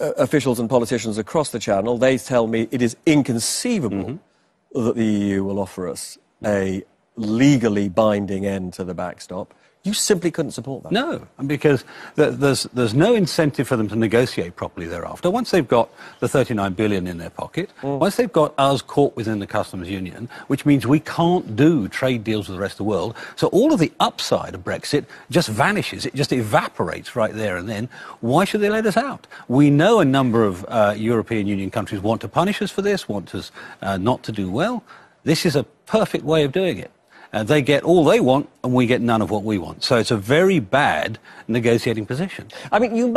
uh, officials and politicians across the channel. They tell me it is inconceivable mm-hmm. that the EU will offer us a legally binding end to the backstop. You simply couldn't support that. No, because there's, there's no incentive for them to negotiate properly thereafter. Once they've got the 39 billion in their pocket, mm. once they've got us caught within the customs union, which means we can't do trade deals with the rest of the world, so all of the upside of Brexit just vanishes. It just evaporates right there and then. Why should they let us out? We know a number of uh, European Union countries want to punish us for this, want us uh, not to do well. This is a perfect way of doing it. Uh, they get all they want, and we get none of what we want. So it's a very bad negotiating position. I mean, you